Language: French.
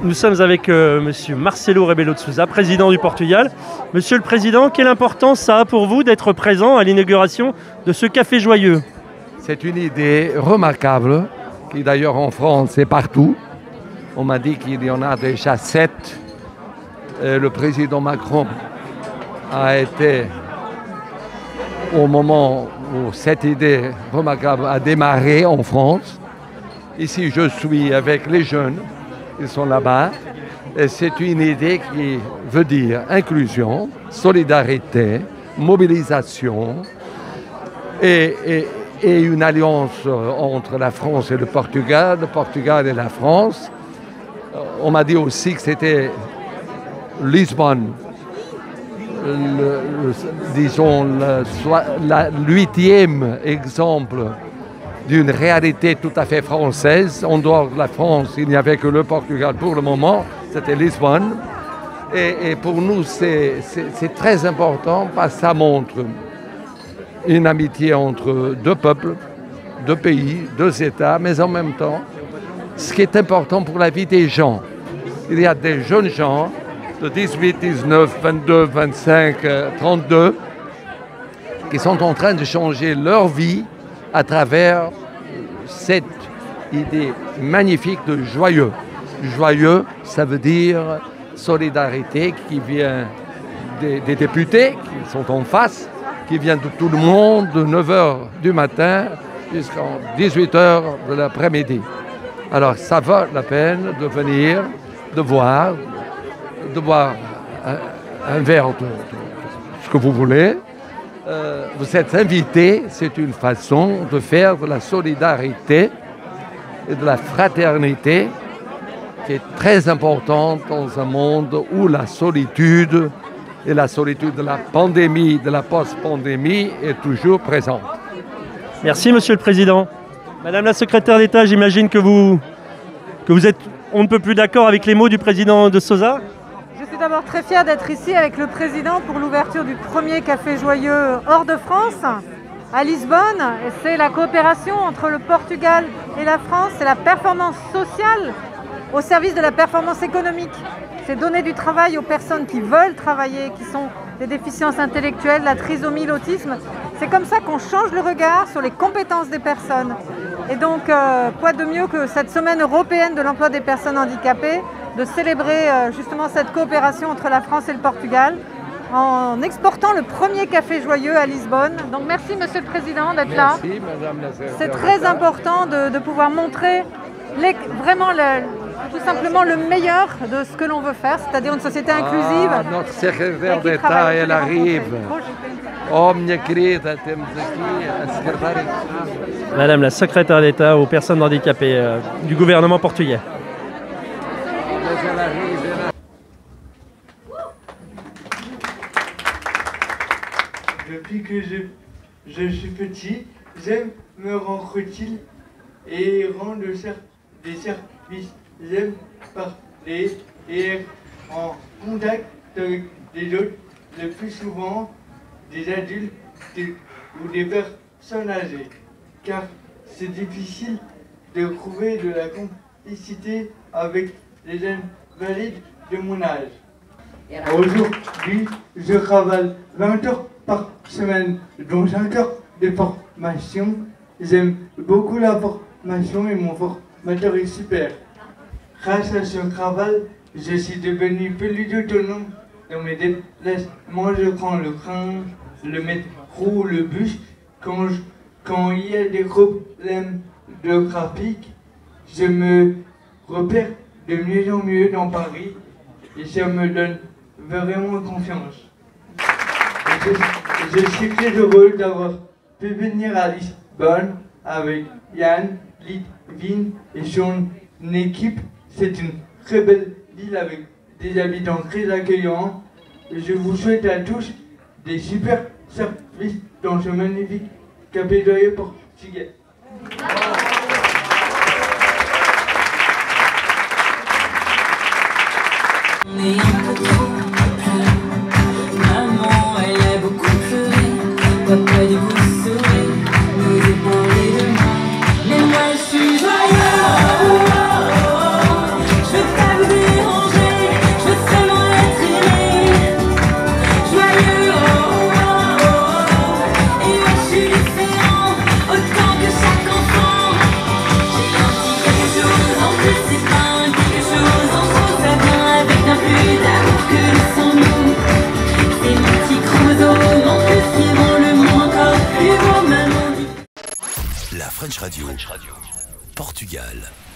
Nous sommes avec euh, Monsieur Marcelo Rebelo de Sousa, président du Portugal. Monsieur le Président, quelle importance ça a pour vous d'être présent à l'inauguration de ce café joyeux? C'est une idée remarquable, qui d'ailleurs en France et partout. On m'a dit qu'il y en a déjà sept. Euh, le président Macron a été au moment où cette idée remarquable a démarré en France. Ici, je suis avec les jeunes, ils sont là-bas. Et c'est une idée qui veut dire inclusion, solidarité, mobilisation et, une alliance euh, entre la France et le Portugal, le Portugal et la France. Euh, On m'a dit aussi que c'était Lisbonne, le- le- disons, le exemple d'une réalité tout à fait française. En dehors de la France, il n'y avait que le Portugal pour le moment, c'était Lisbonne. Et, pour nous, c'est très important parce que ça montre une amitié entre deux peuples, deux pays, deux États, mais en même temps, ce qui est important pour la vie des gens. Il y a des jeunes gens de 18, 19, 22, 25, euh, 32 qui sont en train de changer leur vie à travers cette idée magnifique de joyeux. Joyeux, ça veut dire solidarité qui vient des, députés qui sont en face, qui vient de tout le monde, de 9h du matin jusqu'à 18h de l'après-midi. Alors ça vaut la peine de venir, de voir, de boire un, verre de ce que vous voulez. Euh, vous êtes invités, c'est une façon de faire de la solidarité et de la fraternité qui est très importante dans un monde où la solitude et la solitude de la pandémie, de la post-pandémie est toujours présente. Merci Monsieur le Président. Madame la secrétaire d'État, j'imagine que vous, que vous êtes on ne peut plus d'accord avec les mots du président de Sosa? Suis d'abord très fière d'être ici avec le président pour l'ouverture du premier café joyeux hors de France, à Lisbonne. C'est la coopération entre le Portugal et la France, c'est la performance sociale au service de la performance économique. C'est donner du travail aux personnes qui veulent travailler, qui sont des déficiences intellectuelles, la trisomie, l'autisme. C'est comme ça qu'on change le regard sur les compétences des personnes. Et donc, euh, quoi de mieux que cette semaine européenne de l'emploi des personnes handicapées, de célébrer euh, justement cette coopération entre la France et le Portugal en exportant le premier café joyeux à Lisbonne. Donc merci Monsieur le Président d'être là. Merci, Madame la secrétaire C'est très important de, de pouvoir montrer les- vraiment le- tout simplement le meilleur de ce que l'on veut faire, c'est-à-dire une société inclusive. Ah, notre secrétaire d'État, elle arrive. Oh, minha querida, temos aqui a secretária. Madame la secrétaire d'État aux personnes handicapées euh, du gouvernement portugais. Depuis que je, je suis petit, j'aime me rendre utile et rendre des services. J'aime parler et être en contact avec des autres, le plus souvent des adultes ou des personnes âgées. Car c'est difficile de trouver de la complicité avec les jeunes valides de mon âge. Aujourd'hui, je travaille 20 heures par semaine, dont 5 heures de formation. J'aime beaucoup la formation et mon formateur est super. Grâce à ce travail, je suis devenu plus autonome dans mes déplacements. Je prends le train, le métro, le bus. Quand, je- quand il y a des problèmes de trafic, je me repère de mieux en mieux dans Paris et ça me donne vraiment confiance. Je, suis très heureux d'avoir pu venir à Lisbonne avec Yann, Litvin et son équipe. C'est une très belle ville avec des habitants très accueillants. Et je vous souhaite à tous des super services dans ce magnifique joyeux portugais. Papa dit French Radio. Portugal.